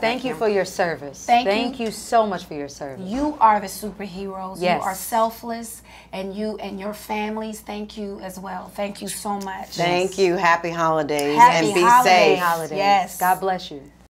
Thank you for your service. Thank you. Thank you so much for your service. You are the superheroes. Yes. You are selfless, and you and your families. Thank you as well. Thank you so much. Thank you. Happy holidays Happy and be holidays. safe. Holidays. Yes. God bless you.